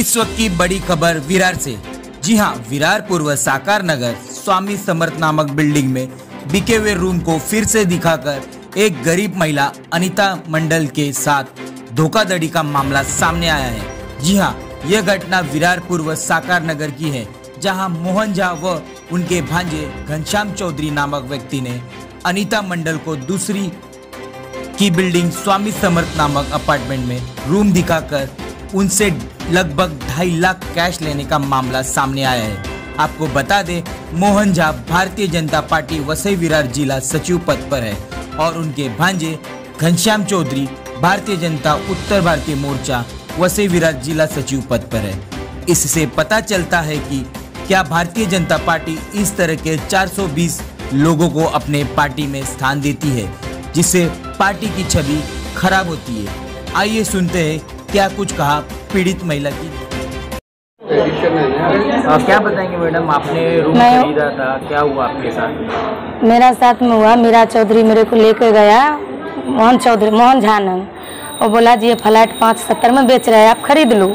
इस वक्त की बड़ी खबर विरार से। जी हाँ विरार पूर्व साकार नगर स्वामी समर्थ नामक बिल्डिंग में बिके हुए रूम को फिर से दिखाकर एक गरीब महिला अनीता मंडल के साथ धोखाधड़ी का मामला सामने आया है। जी हाँ यह घटना विरार पूर्व साकार नगर की है, जहाँ मोहन झा व उनके भांजे घनश्याम चौधरी नामक व्यक्ति ने अनिता मंडल को दूसरी की बिल्डिंग स्वामी समर्थ नामक अपार्टमेंट में रूम दिखाकर उनसे लगभग ढाई लाख कैश लेने का मामला सामने आया है। आपको बता दें, मोहन झा भारतीय जनता पार्टी वसई विरार जिला सचिव पद पर है और उनके भांजे घनश्याम चौधरी भारतीय जनता उत्तर भारतीय मोर्चा वसई विरार जिला सचिव पद पर है। इससे पता चलता है कि क्या भारतीय जनता पार्टी इस तरह के 420 लोगों को अपने पार्टी में स्थान देती है, जिससे पार्टी की छवि खराब होती है? आइए सुनते हैं क्या कुछ कहा पीड़ित महिला की? आ, क्या बताएँगे मैडम? आपने रूम खरीदा था। क्या हुआ आपके साथ? मेरा साथ में हुआ। मीरा चौधरी मेरे को लेके गया। मोहन चौधरी मोहन झा नाम वो बोला जी ये फ्लैट पाँच सत्तर में बेच रहा है आप खरीद लो।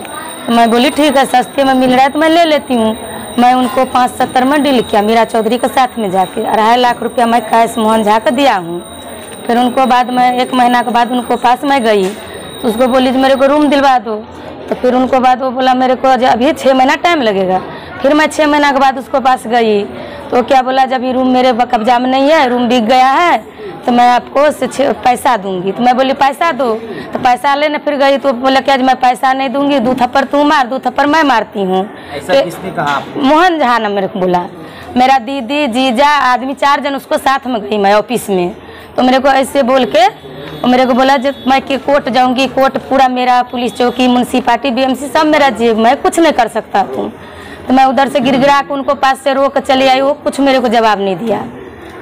तो मैं बोली ठीक है सस्ते में मिल रहा है तो मैं ले लेती हूँ। मैं उनको पाँच सत्तर में डील किया मीरा चौधरी के साथ में जाके। अढ़ाई लाख रुपया मैं कैश मोहन झा को दिया हूँ। फिर उनको बाद में एक महीना के बाद उनको पास में गई। तो उसको बोली जी मेरे को रूम दिलवा दो। तो फिर उनको बाद वो बोला मेरे को अभी छः महीना टाइम लगेगा। फिर मैं छः महीना के बाद उसको पास गई। तो क्या बोला जब ये रूम मेरे कब्जा में नहीं है रूम बिक गया है तो मैं आपको पैसा दूँगी। तो मैं बोली पैसा दो। तो पैसा लेने फिर गई तो बोला क्या मैं पैसा नहीं दूँगी दो थप्पड़ तू मार दो थप्पड़ मैं मारती हूँ। आपको? मोहन झा ने मेरे को बोला। मेरा दीदी जीजा आदमी चार जन उसको साथ में गई मैं ऑफ़िस में। तो मेरे को ऐसे बोल के और मेरे को बोला जब मैं के कोर्ट जाऊँगी कोर्ट पूरा मेरा पुलिस चौकी म्यूनसिपाली बीएमसी सब मेरा जेब मैं कुछ नहीं कर सकता हूँ तो मैं उधर से गिरगिरा के उनको पास से रोक चली आई वो कुछ मेरे को जवाब नहीं दिया।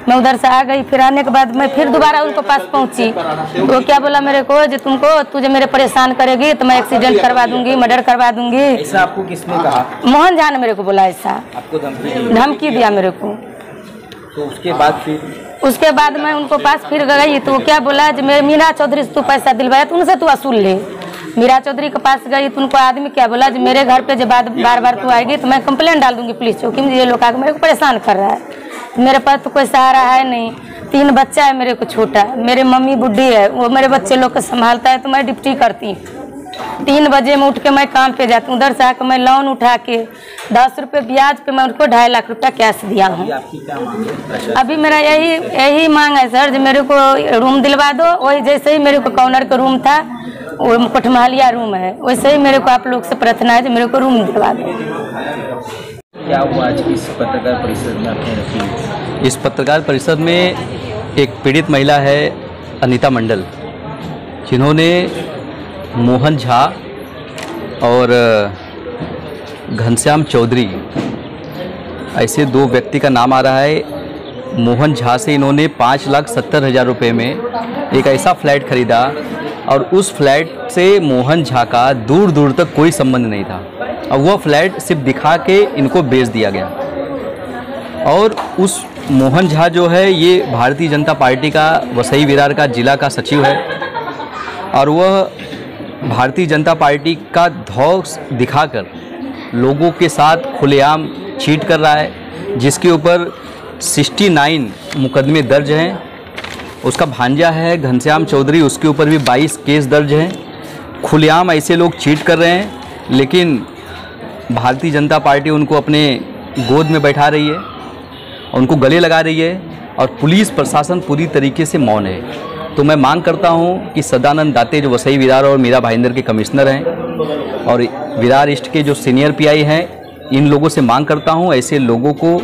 मैं उधर से आ गई फिर आने के बाद मैं फिर दोबारा उनको पास पहुँची। तो वो क्या बोला मेरे को जो तुमको तुझे मेरे परेशान करेगी तो मैं एक्सीडेंट करवा दूँगी मर्डर करवा दूँगी। ऐसा आपको किसने कहा? मोहन झा ने मेरे को बोला ऐसा। आपको धमकी दिया मेरे को। तो उसके बाद फिर उसके बाद मैं उनको पास फिर गई तो क्या बोला जो मेरे मीरा चौधरी से तू पैसा दिलवाया तो उनसे तू असूल ले। मीरा चौधरी के पास गई तो उनको आदमी क्या बोला जो मेरे घर पे जब बार बार तू आएगी तो मैं कंप्लेंट डाल दूँगी पुलिस चौकी में ये लोग आगे मेरे को परेशान कर रहा है। मेरे पास तो कोई सहारा है नहीं। तीन बच्चा है मेरे को छोटा। मेरे मम्मी बुढ़ी है, वो मेरे बच्चे लोग को संभालता है तो मैं डिप्टी करती। हूँ तीन बजे में उठ के मैं काम पे जाती हूँ। उधर से आकर मैं लोन उठा के दस रुपये ब्याज पे मैं उनको ढाई लाख रुपया कैश दिया हूँ। ये आपकी क्या मांग है? अभी मेरा यही यही मांग है सर जो मेरे को रूम दिलवा दो। वही जैसे ही मेरे को कॉर्नर का रूम था वो कोठमालिया रूम है। वैसे ही मेरे को आप लोग से प्रार्थना है जो मेरे को रूम दिलवा दो। क्या हुआ आज इस पत्रकार परिषद में आपने रखी? इस पत्रकार परिषद में एक पीड़ित महिला है अनिता मंडल जिन्होंने मोहन झा और घनश्याम चौधरी। ऐसे दो व्यक्ति का नाम आ रहा है। मोहन झा से इन्होंने पाँच लाख सत्तर हज़ार रुपये में एक ऐसा फ्लैट खरीदा और उस फ्लैट से मोहन झा का दूर दूर तक कोई संबंध नहीं था। और वह फ्लैट सिर्फ़ दिखा के इनको बेच दिया गया। और उस मोहन झा जो है, ये भारतीय जनता पार्टी का, वसई विरार का जिला का सचिव है। और वह भारतीय जनता पार्टी का धौस दिखाकर लोगों के साथ खुलेआम चीट कर रहा है, जिसके ऊपर 69 मुकदमे दर्ज हैं। उसका भांजा है, घनश्याम चौधरी, उसके ऊपर भी 22 केस दर्ज हैं। खुलेआम ऐसे लोग चीट कर रहे हैं, लेकिन भारतीय जनता पार्टी उनको अपने गोद में बैठा रही है, उनको गले लगा रही है, और पुलिस प्रशासन पूरी तरीके से मौन है। तो मैं मांग करता हूँ कि सदानंद दाते जो वसई विरार और मीरा भाईंदर के कमिश्नर हैं और विरार ईस्ट के जो सीनियर पीआई हैं इन लोगों से मांग करता हूँ ऐसे लोगों को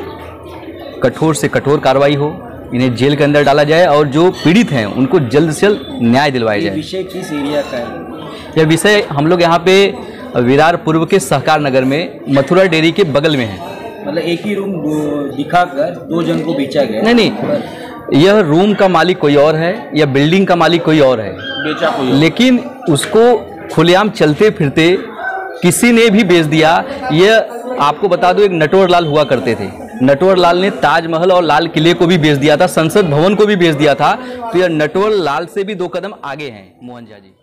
कठोर से कठोर कार्रवाई हो इन्हें जेल के अंदर डाला जाए और जो पीड़ित हैं उनको जल्द से जल्द न्याय दिलवाया जाए। विषय किस एरिया का है? यह विषय हम लोग यहाँ पे विरार पूर्व के सहकार नगर में मथुरा डेयरी के बगल में है। मतलब एक ही रूम दिखाकर दो जन को बेचा गया नहीं नहीं। यह रूम का मालिक कोई और है या बिल्डिंग का मालिक कोई और है। बेचा कोई लेकिन उसको खुलेआम चलते फिरते किसी ने भी बेच दिया यह आपको बता दो एक नटवर लाल हुआ करते थे। नटवर लाल ने ताजमहल और लाल किले को भी बेच दिया था संसद भवन को भी बेच दिया था। तो यह नटवर लाल से भी दो कदम आगे हैं मोहन झा जी।